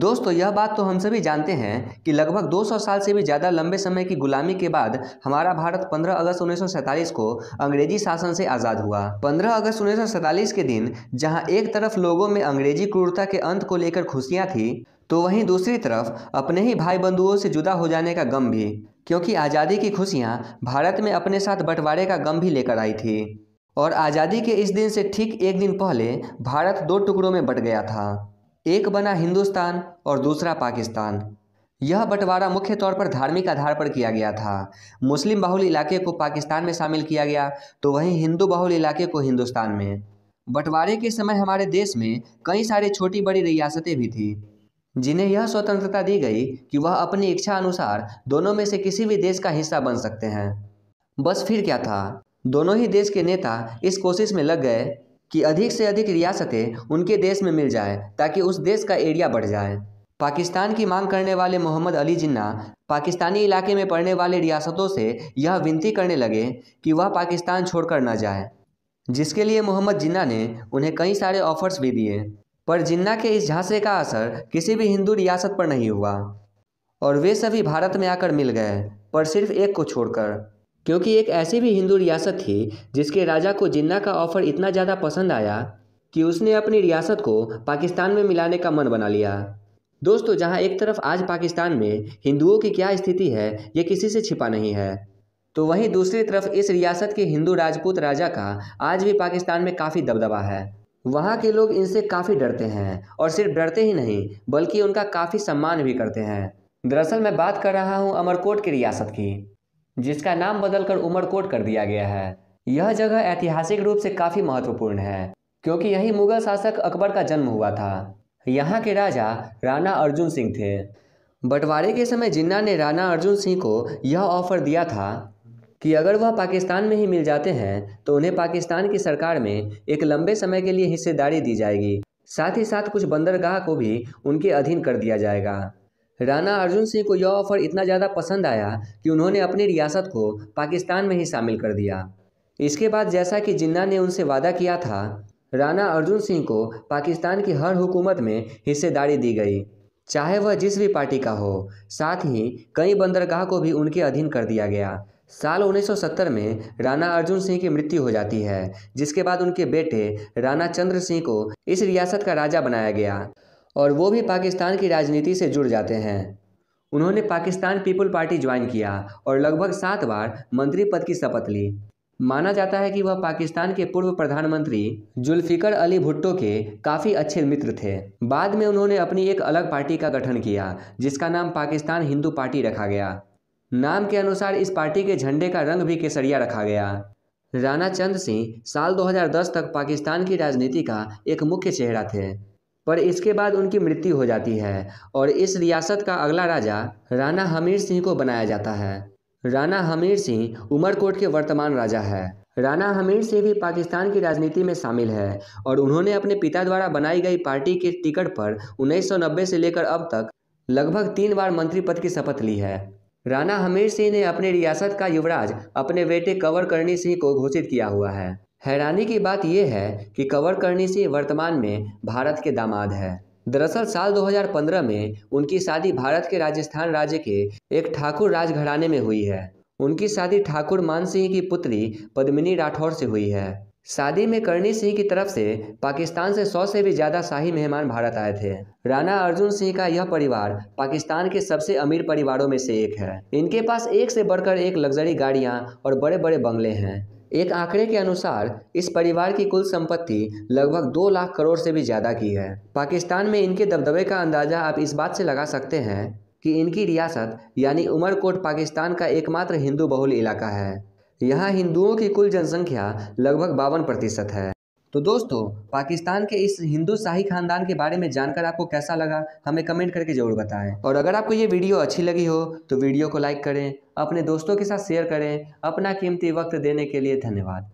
दोस्तों, यह बात तो हम सभी जानते हैं कि लगभग 200 साल से भी ज़्यादा लंबे समय की गुलामी के बाद हमारा भारत 15 अगस्त 1947 को अंग्रेज़ी शासन से आज़ाद हुआ। 15 अगस्त 1947 के दिन, जहाँ एक तरफ़ लोगों में अंग्रेज़ी क्रूरता के अंत को लेकर खुशियाँ थी तो वहीं दूसरी तरफ़ अपने ही भाई बंधुओं से जुदा हो जाने का गम भी, क्योंकि आज़ादी की खुशियाँ भारत में अपने साथ बंटवारे का गम भी लेकर आई थी। और आज़ादी के इस दिन से ठीक एक दिन पहले, भारत दो टुकड़ों में बट गया था। एक बना हिंदुस्तान और दूसरा पाकिस्तान। यह बंटवारा मुख्य तौर पर धार्मिक आधार पर किया गया था। मुस्लिम बहुल इलाके को पाकिस्तान में शामिल किया गया तो वहीं हिंदू बहुल इलाके को हिंदुस्तान में। बंटवारे के समय हमारे देश में कई सारी छोटी बड़ी रियासतें भी थी, जिन्हें यह स्वतंत्रता दी गई कि वह अपनी इच्छा अनुसार दोनों में से किसी भी देश का हिस्सा बन सकते हैं। बस फिर क्या था? दोनों ही देश के नेता इस कोशिश में लग गए कि अधिक से अधिक रियासतें उनके देश में मिल जाए ताकि उस देश का एरिया बढ़ जाए। पाकिस्तान की मांग करने वाले मोहम्मद अली जिन्ना पाकिस्तानी इलाके में पड़ने वाले रियासतों से यह विनती करने लगे कि वह पाकिस्तान छोड़कर न जाए, जिसके लिए मोहम्मद जिन्ना ने उन्हें कई सारे ऑफर्स भी दिए। पर जिन्ना के इस झांसे का असर किसी भी हिंदू रियासत पर नहीं हुआ, और वे सभी भारत में आकर मिल गए, पर सिर्फ़ एक को छोड़कर। क्योंकि एक ऐसी भी हिंदू रियासत थी जिसके राजा को जिन्ना का ऑफ़र इतना ज़्यादा पसंद आया कि उसने अपनी रियासत को पाकिस्तान में मिलाने का मन बना लिया। दोस्तों, जहाँ एक तरफ़ आज पाकिस्तान में हिंदुओं की क्या स्थिति है, ये किसी से छिपा नहीं है। तो वहीं दूसरी तरफ़ इस रियासत के हिंदू राजपूत राजा का आज भी पाकिस्तान में काफ़ी दबदबा है। वहाँ के लोग इनसे काफ़ी डरते हैं और सिर्फ़ डरते ही नहीं, बल्कि उनका काफ़ी सम्मान भी करते हैं। दरअसल मैं बात कर रहा हूँ अमरकोट की रियासत की। जिसका नाम बदलकर उमरकोट कर दिया गया है। यह जगह ऐतिहासिक रूप से काफ़ी महत्वपूर्ण है, क्योंकि यही मुगल शासक अकबर का जन्म हुआ था। यहाँ के राजा राणा अर्जुन सिंह थे। बंटवारे के समय जिन्ना ने राणा अर्जुन सिंह को यह ऑफ़र दिया था कि अगर वह पाकिस्तान में ही मिल जाते हैं तो उन्हें पाकिस्तान की सरकार में एक लंबे समय के लिए हिस्सेदारी दी जाएगी। साथ ही साथ कुछ बंदरगाह को भी उनके अधीन कर दिया जाएगा। राणा अर्जुन सिंह को यह ऑफ़र इतना ज़्यादा पसंद आया कि उन्होंने अपनी रियासत को पाकिस्तान में ही शामिल कर दिया। इसके बाद जैसा कि जिन्ना ने उनसे वादा किया था, राणा अर्जुन सिंह को पाकिस्तान की हर हुकूमत में हिस्सेदारी दी गई। चाहे वह जिस भी पार्टी का हो, साथ ही कई बंदरगाह को भी उनके अधीन कर दिया गया। साल 1970 में राणा अर्जुन सिंह की मृत्यु हो जाती है, जिसके बाद उनके बेटे राणा चंद्र सिंह को इस रियासत का राजा बनाया गया। और वो भी पाकिस्तान की राजनीति से जुड़ जाते हैं। उन्होंने पाकिस्तान पीपल पार्टी ज्वाइन किया और लगभग सात बार मंत्री पद की शपथ ली। माना जाता है कि वह पाकिस्तान के पूर्व प्रधानमंत्री जुल्फ़िकर अली भुट्टो के काफ़ी अच्छे मित्र थे। बाद में उन्होंने अपनी एक अलग पार्टी का गठन किया, जिसका नाम पाकिस्तान हिंदू पार्टी रखा गया। नाम के अनुसार इस पार्टी के झंडे का रंग भी केसरिया रखा गया। राणा चंद सिंह साल 2010 तक पाकिस्तान की राजनीति का एक मुख्य चेहरा थे। पर इसके बाद उनकी मृत्यु हो जाती है और इस रियासत का अगला राजा राणा हमीर सिंह को बनाया जाता है। राणा हमीर सिंह उमरकोट के वर्तमान राजा है। राणा हमीर सिंह भी पाकिस्तान की राजनीति में शामिल है और उन्होंने अपने पिता द्वारा बनाई गई पार्टी के टिकट पर 1990 से लेकर अब तक लगभग तीन बार मंत्री पद की शपथ ली है। राणा हमीर सिंह ने अपने रियासत का युवराज अपने बेटे कंवर करणी सिंह को घोषित किया हुआ है। हैरानी की बात यह है कि कंवर करनी सिंह वर्तमान में भारत के दामाद है। दरअसल साल 2015 में उनकी शादी भारत के राजस्थान राज्य के एक ठाकुर राजघराने में हुई है। उनकी शादी ठाकुर मान सिंह की पुत्री पद्मिनी राठौर से हुई है। शादी में करणी सिंह की तरफ़ से पाकिस्तान से सौ से भी ज़्यादा शाही मेहमान भारत आए थे। राणा अर्जुन सिंह का यह परिवार पाकिस्तान के सबसे अमीर परिवारों में से एक है। इनके पास एक से बढ़कर एक लग्जरी गाड़ियाँ और बड़े बड़े बंगले हैं। एक आंकड़े के अनुसार, इस परिवार की कुल संपत्ति लगभग दो लाख करोड़ से भी ज़्यादा की है। पाकिस्तान में इनके दबदबे का अंदाज़ा आप इस बात से लगा सकते हैं कि इनकी रियासत, यानी उमरकोट, पाकिस्तान का एकमात्र हिंदू बहुल इलाका है। यहाँ हिंदुओं की कुल जनसंख्या लगभग बावन प्रतिशत है। तो दोस्तों, पाकिस्तान के इस हिंदू शाही खानदान के बारे में जानकर आपको कैसा लगा, हमें कमेंट करके ज़रूर बताएँ। और अगर आपको ये वीडियो अच्छी लगी हो तो वीडियो को लाइक करें, अपने दोस्तों के साथ शेयर करें, अपना कीमती वक्त देने के लिए धन्यवाद।